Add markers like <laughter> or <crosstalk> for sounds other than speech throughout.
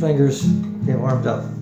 fingers, get warmed up.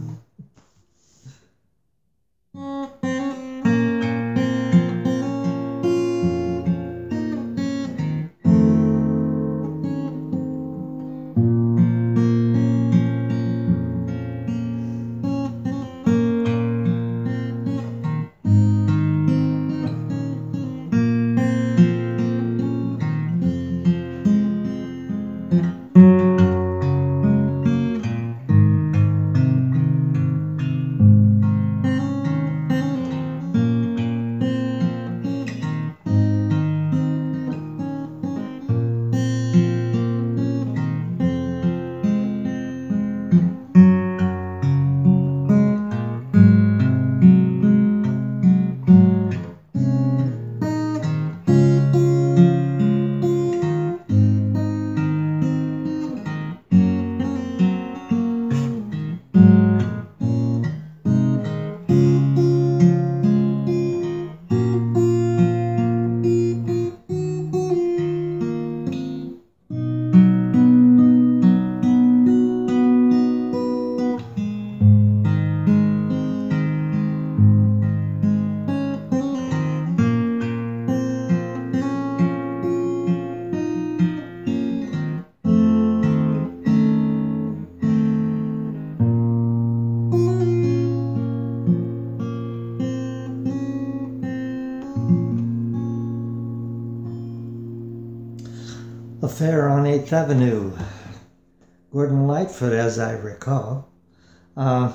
Affair on 8th Avenue. Gordon Lightfoot, as I recall. Uh,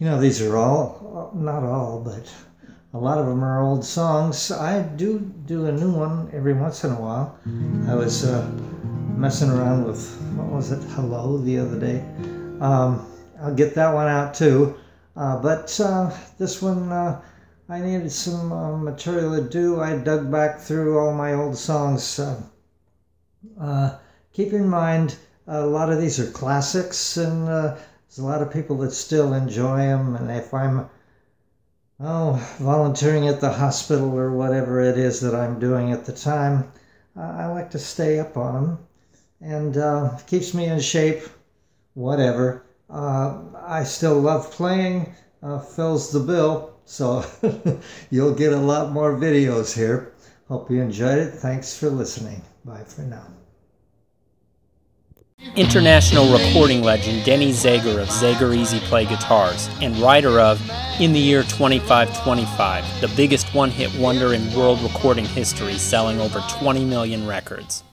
you know, these are all, not all, but a lot of them are old songs. I do do a new one every once in a while. I was uh, messing around with, what was it, Hello the other day. Um, I'll get that one out too. Uh, but uh, this one, uh, I needed some uh, material to do. I dug back through all my old songs. Uh, keep in mind, a lot of these are classics, and uh, there's a lot of people that still enjoy them. And if I'm, oh, volunteering at the hospital or whatever it is that I'm doing at the time, uh, I like to stay up on them, and uh, keeps me in shape. Whatever. Uh, I still love playing. Uh, fills the bill, so <laughs> you'll get a lot more videos here. Hope you enjoyed it. Thanks for listening. Bye for now. International recording legend Denny Zager of Zager EZ-Play Guitars and writer of In the Year 2525, the biggest one hit wonder in world recording history, selling over 20 million records.